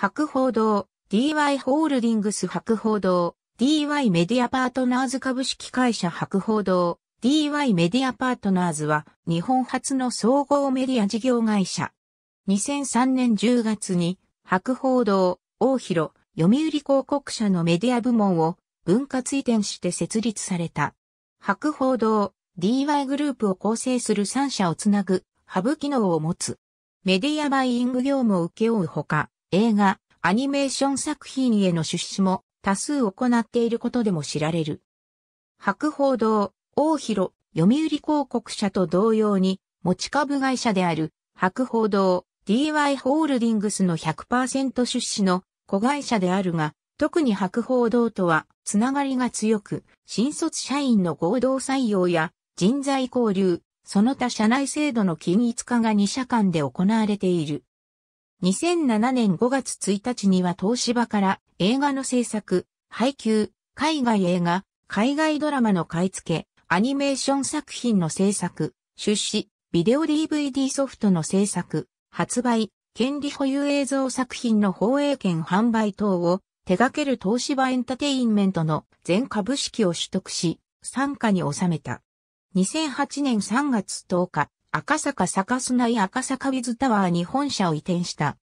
白報堂、DY ホールディングス白報堂、DY メディアパートナーズ株式会社白報堂、DY メディアパートナーズは日本初の総合メディア事業会社。2003年10月に白報堂、大広、読売広告社のメディア部門を分割移転して設立された。白報堂、DY グループを構成する3社をつなぐハブ機能を持つ。メディアバイイング業務を請け負うほか、映画、アニメーション作品への出資も多数行っていることでも知られる。白報堂、大広、読売広告社と同様に、持ち株会社である、白報堂、DY ホールディングスの100%出資の子会社であるが、特に白報堂とは、つながりが強く、新卒社員の合同採用や人材交流、その他社内制度の均一化が2社間で行われている。2007年5月1日には東芝から映画の制作、配給、海外映画、海外ドラマの買い付け、アニメーション作品の制作、出資、ビデオ DVD ソフトの制作、発売、権利保有映像作品の放映権販売等を手掛ける東芝エンタテインメントの全株式を取得し、参加に収めた。2008年3月10日、赤坂サカス内赤坂ウィズタワーに本社を移転した。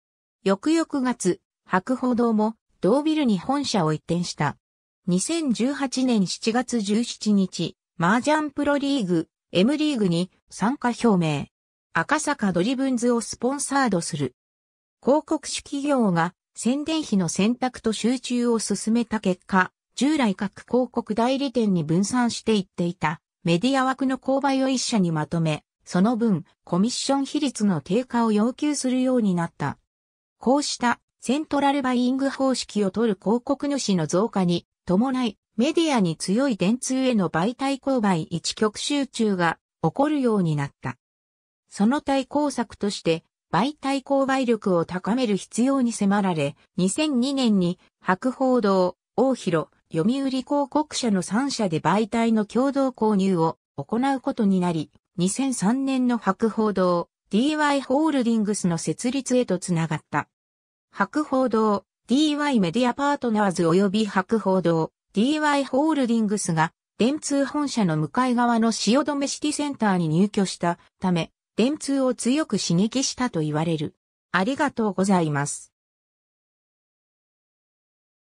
翌々月、博報堂も同ビルに本社を移転した。2018年7月17日、麻雀プロリーグ、M リーグに参加表明。赤坂ドリブンズをスポンサードする。広告主企業が宣伝費の選択と集中を進めた結果、従来各広告代理店に分散していっていたメディア枠の購買を一社にまとめ、その分、コミッション比率の低下を要求するようになった。こうしたセントラルバイング方式を取る広告主の増加に伴い、メディアに強い電通への媒体購買一極集中が起こるようになった。その対抗策として、媒体購買力を高める必要に迫られ、2002年に白報堂、大広、読売広告社の3社で媒体の共同購入を行うことになり、2003年の白報堂、DY ホールディングスの設立へとつながった。白報堂、DY メディアパートナーズ及び白報堂、DY ホールディングスが電通本社の向かい側の汐留シティセンターに入居したため、電通を強く刺激したと言われる。ありがとうございます。